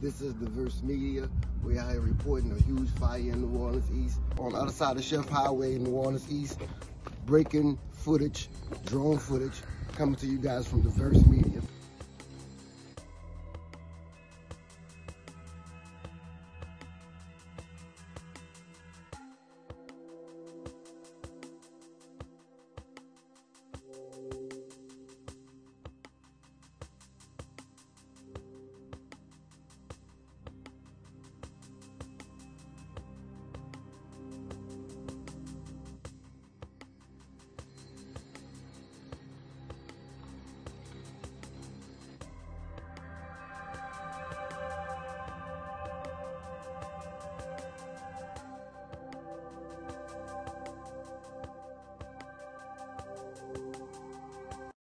This is Daverse Media. We are reporting a huge fire in New Orleans East. On the other side of Chef Highway in New Orleans East, breaking footage, drone footage, coming to you guys from Daverse Media.